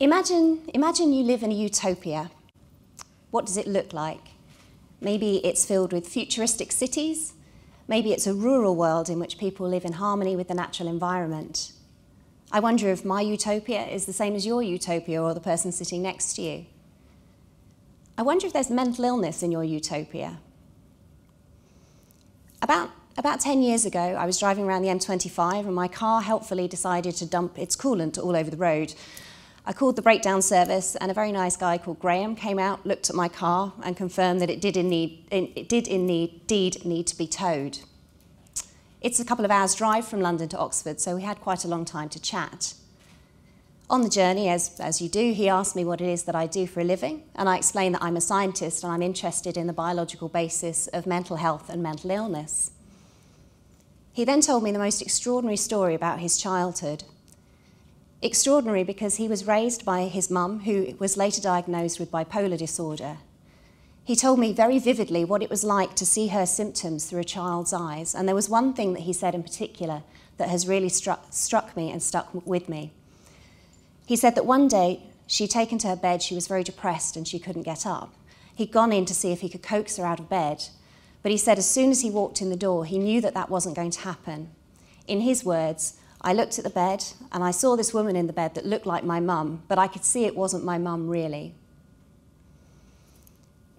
Imagine, imagine you live in a utopia. What does it look like? Maybe it's filled with futuristic cities. Maybe it's a rural world in which people live in harmony with the natural environment. I wonder if my utopia is the same as your utopia or the person sitting next to you. I wonder if there's mental illness in your utopia. About, about 10 years ago, I was driving around the M25 and my car helpfully decided to dump its coolant all over the road. I called the breakdown service, and a very nice guy called Graham came out, looked at my car, and confirmed that it did, indeed, it did indeed need to be towed. It's a couple of hours' drive from London to Oxford, so we had quite a long time to chat. On the journey, as, as you do, he asked me what it is that I do for a living, and I explained that I'm a scientist and I'm interested in the biological basis of mental health and mental illness. He then told me the most extraordinary story about his childhood Extraordinary because he was raised by his mum, who was later diagnosed with bipolar disorder. He told me very vividly what it was like to see her symptoms through a child's eyes, and there was one thing that he said in particular that has really struck, struck me and stuck with me. He said that one day she'd taken to her bed, she was very depressed and she couldn't get up. He'd gone in to see if he could coax her out of bed, but he said as soon as he walked in the door, he knew that that wasn't going to happen. In his words, I looked at the bed and I saw this woman in the bed that looked like my mum, but I could see it wasn't my mum really.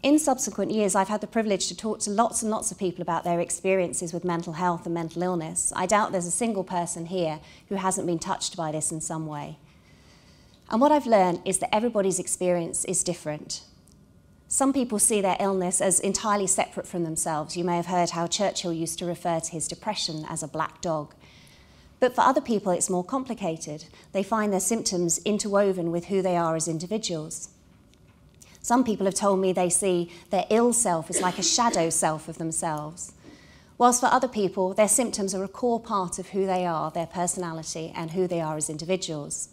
In subsequent years, I've had the privilege to talk to lots and lots of people about their experiences with mental health and mental illness. I doubt there's a single person here who hasn't been touched by this in some way. And what I've learned is that everybody's experience is different. Some people see their illness as entirely separate from themselves. You may have heard how Churchill used to refer to his depression as a black dog. But for other people, it's more complicated. They find their symptoms interwoven with who they are as individuals. Some people have told me they see their ill self as like a shadow self of themselves. Whilst for other people, their symptoms are a core part of who they are, their personality, and who they are as individuals.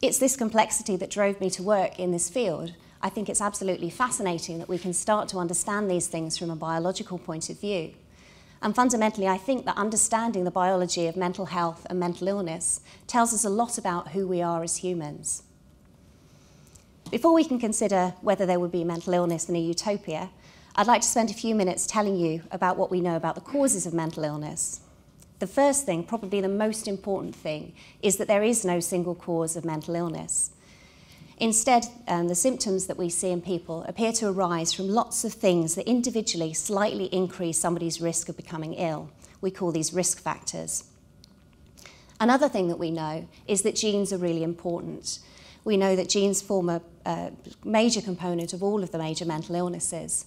It's this complexity that drove me to work in this field. I think it's absolutely fascinating that we can start to understand these things from a biological point of view. And fundamentally, I think that understanding the biology of mental health and mental illness tells us a lot about who we are as humans. Before we can consider whether there would be mental illness in a utopia, I'd like to spend a few minutes telling you about what we know about the causes of mental illness. The first thing, probably the most important thing, is that there is no single cause of mental illness. Instead, um, the symptoms that we see in people appear to arise from lots of things that individually slightly increase somebody's risk of becoming ill. We call these risk factors. Another thing that we know is that genes are really important. We know that genes form a, a major component of all of the major mental illnesses.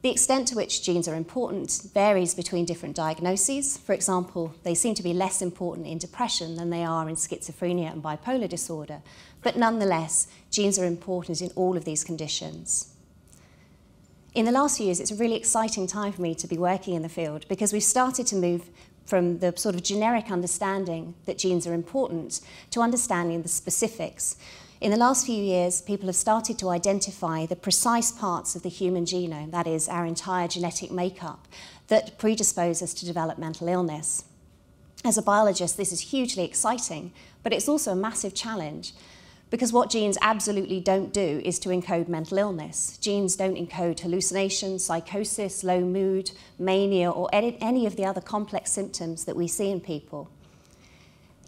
The extent to which genes are important varies between different diagnoses. For example, they seem to be less important in depression than they are in schizophrenia and bipolar disorder, but nonetheless, genes are important in all of these conditions. In the last few years, it's a really exciting time for me to be working in the field because we've started to move from the sort of generic understanding that genes are important to understanding the specifics. In the last few years, people have started to identify the precise parts of the human genome, that is, our entire genetic makeup, that predispose us to develop mental illness. As a biologist, this is hugely exciting, but it's also a massive challenge because what genes absolutely don't do is to encode mental illness. Genes don't encode hallucination, psychosis, low mood, mania, or any of the other complex symptoms that we see in people.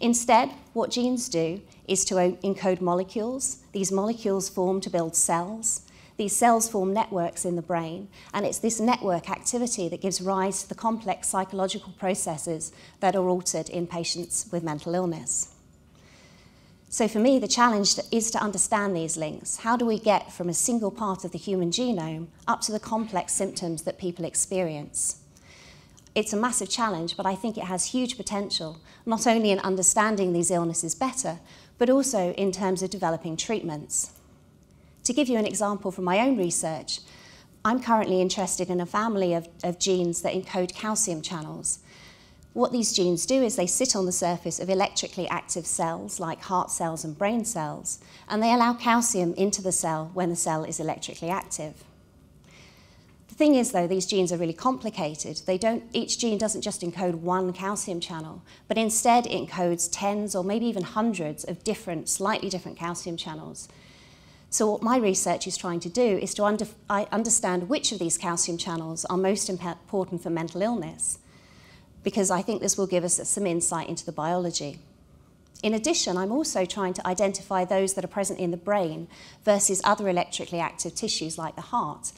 Instead, what genes do is to encode molecules. These molecules form to build cells. These cells form networks in the brain, and it's this network activity that gives rise to the complex psychological processes that are altered in patients with mental illness. So for me, the challenge is to understand these links. How do we get from a single part of the human genome up to the complex symptoms that people experience? It's a massive challenge, but I think it has huge potential, not only in understanding these illnesses better, but also in terms of developing treatments. To give you an example from my own research, I'm currently interested in a family of, of genes that encode calcium channels. What these genes do is they sit on the surface of electrically active cells, like heart cells and brain cells, and they allow calcium into the cell when the cell is electrically active thing is, though, these genes are really complicated. They don't, each gene doesn't just encode one calcium channel, but instead it encodes tens or maybe even hundreds of different, slightly different calcium channels. So what my research is trying to do is to under, understand which of these calcium channels are most important for mental illness, because I think this will give us some insight into the biology. In addition, I'm also trying to identify those that are present in the brain versus other electrically active tissues like the heart.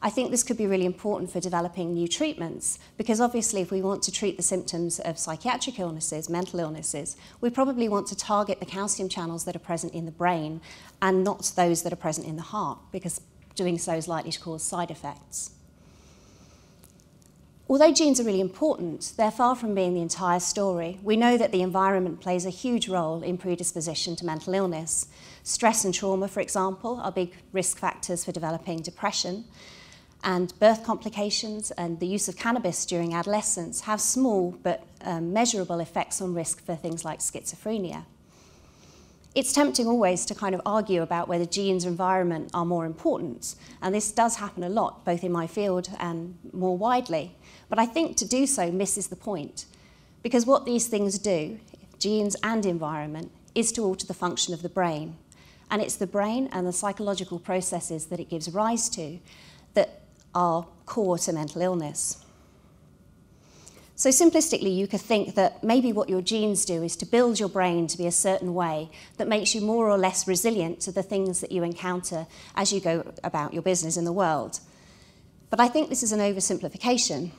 I think this could be really important for developing new treatments because obviously if we want to treat the symptoms of psychiatric illnesses, mental illnesses, we probably want to target the calcium channels that are present in the brain and not those that are present in the heart because doing so is likely to cause side effects. Although genes are really important, they're far from being the entire story. We know that the environment plays a huge role in predisposition to mental illness. Stress and trauma, for example, are big risk factors for developing depression. And birth complications and the use of cannabis during adolescence have small but um, measurable effects on risk for things like schizophrenia. It's tempting always to kind of argue about whether genes or environment are more important, and this does happen a lot, both in my field and more widely. But I think to do so misses the point, because what these things do, genes and environment, is to alter the function of the brain. And it's the brain and the psychological processes that it gives rise to are core to mental illness. So simplistically, you could think that maybe what your genes do is to build your brain to be a certain way that makes you more or less resilient to the things that you encounter as you go about your business in the world. But I think this is an oversimplification.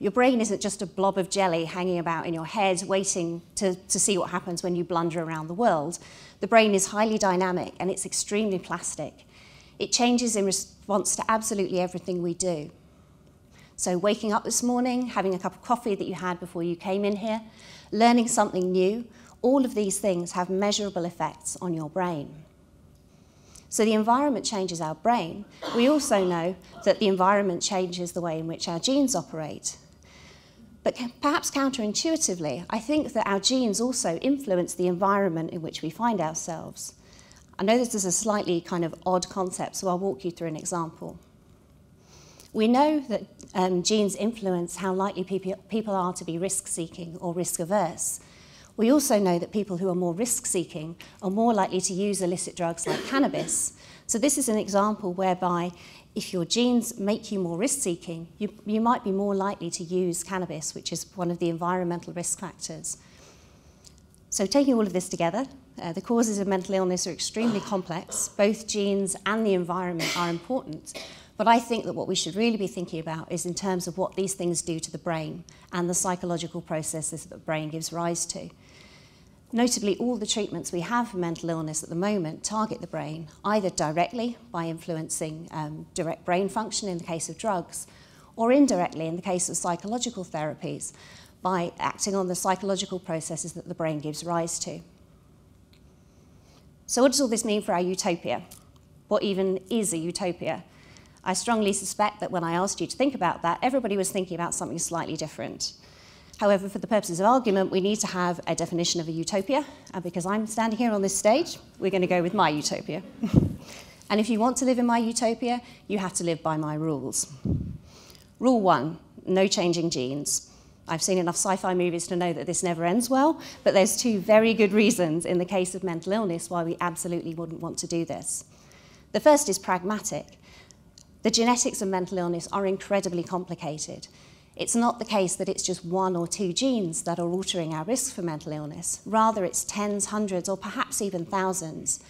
Your brain isn't just a blob of jelly hanging about in your head, waiting to, to see what happens when you blunder around the world. The brain is highly dynamic and it's extremely plastic. It changes in response to absolutely everything we do. So, waking up this morning, having a cup of coffee that you had before you came in here, learning something new, all of these things have measurable effects on your brain. So, the environment changes our brain. We also know that the environment changes the way in which our genes operate. But perhaps counterintuitively, I think that our genes also influence the environment in which we find ourselves. I know this is a slightly kind of odd concept, so I'll walk you through an example. We know that um, genes influence how likely people are to be risk seeking or risk averse. We also know that people who are more risk seeking are more likely to use illicit drugs like cannabis. So, this is an example whereby if your genes make you more risk seeking, you, you might be more likely to use cannabis, which is one of the environmental risk factors. So, taking all of this together, uh, the causes of mental illness are extremely complex. Both genes and the environment are important. But I think that what we should really be thinking about is in terms of what these things do to the brain and the psychological processes that the brain gives rise to. Notably, all the treatments we have for mental illness at the moment target the brain, either directly by influencing um, direct brain function in the case of drugs, or indirectly in the case of psychological therapies by acting on the psychological processes that the brain gives rise to. So, what does all this mean for our utopia? What even is a utopia? I strongly suspect that when I asked you to think about that, everybody was thinking about something slightly different. However, for the purposes of argument, we need to have a definition of a utopia, and because I'm standing here on this stage, we're going to go with my utopia. and if you want to live in my utopia, you have to live by my rules. Rule one no changing genes. I've seen enough sci fi movies to know that this never ends well, but there's two very good reasons in the case of mental illness why we absolutely wouldn't want to do this. The first is pragmatic. The genetics of mental illness are incredibly complicated. It's not the case that it's just one or two genes that are altering our risk for mental illness. Rather, it's tens, hundreds, or perhaps even thousands.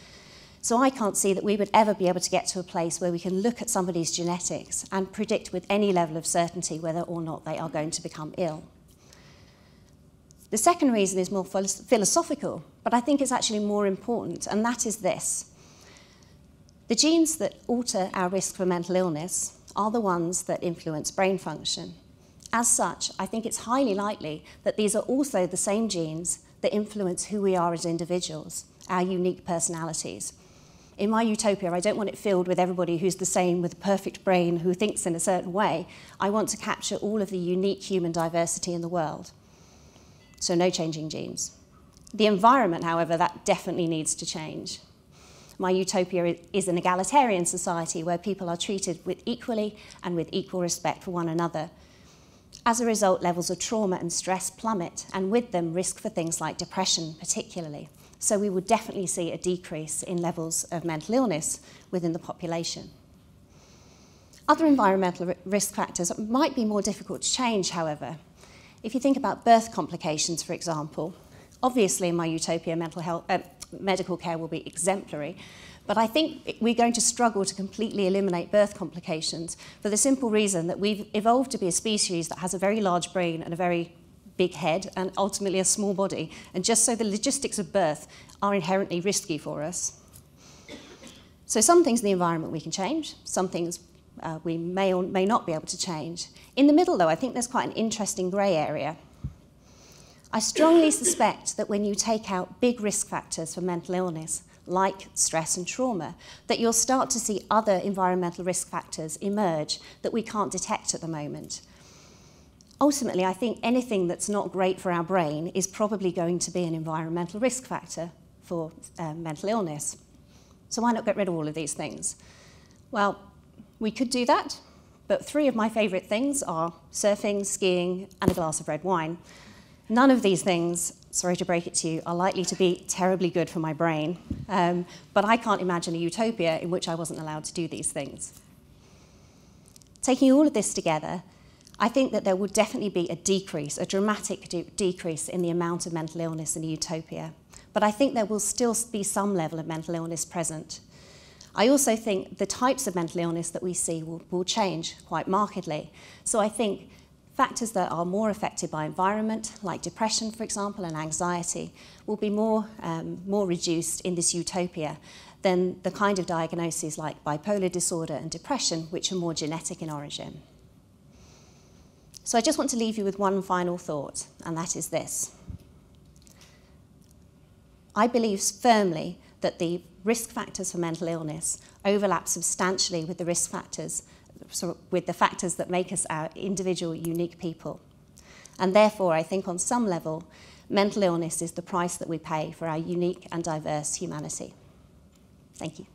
So I can't see that we would ever be able to get to a place where we can look at somebody's genetics and predict with any level of certainty whether or not they are going to become ill. The second reason is more philosophical, but I think it's actually more important, and that is this. The genes that alter our risk for mental illness are the ones that influence brain function. As such, I think it's highly likely that these are also the same genes that influence who we are as individuals, our unique personalities. In my utopia, I don't want it filled with everybody who's the same with a perfect brain who thinks in a certain way. I want to capture all of the unique human diversity in the world. So, no changing genes. The environment, however, that definitely needs to change. My utopia is an egalitarian society where people are treated with equally and with equal respect for one another. As a result, levels of trauma and stress plummet, and with them, risk for things like depression, particularly. So, we would definitely see a decrease in levels of mental illness within the population. Other environmental risk factors might be more difficult to change, however. If you think about birth complications, for example, obviously in my utopia, mental health, uh, medical care will be exemplary, but I think we're going to struggle to completely eliminate birth complications for the simple reason that we've evolved to be a species that has a very large brain and a very big head and ultimately a small body. And just so the logistics of birth are inherently risky for us. So some things in the environment we can change, some things uh, we may or may not be able to change. In the middle, though, I think there's quite an interesting grey area. I strongly suspect that when you take out big risk factors for mental illness, like stress and trauma, that you'll start to see other environmental risk factors emerge that we can't detect at the moment. Ultimately, I think anything that's not great for our brain is probably going to be an environmental risk factor for uh, mental illness. So why not get rid of all of these things? Well, we could do that, but three of my favourite things are surfing, skiing, and a glass of red wine. None of these things, sorry to break it to you, are likely to be terribly good for my brain, um, but I can't imagine a utopia in which I wasn't allowed to do these things. Taking all of this together, I think that there would definitely be a decrease, a dramatic de decrease in the amount of mental illness in utopia. But I think there will still be some level of mental illness present. I also think the types of mental illness that we see will, will change quite markedly. So I think Factors that are more affected by environment, like depression, for example, and anxiety, will be more, um, more reduced in this utopia than the kind of diagnoses like bipolar disorder and depression, which are more genetic in origin. So I just want to leave you with one final thought, and that is this. I believe firmly that the risk factors for mental illness overlap substantially with the risk factors with the factors that make us our individual, unique people. And therefore, I think on some level, mental illness is the price that we pay for our unique and diverse humanity. Thank you.